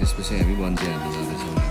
त्यसपछि हामी बन्ची हाल्नु जाँदैछौँ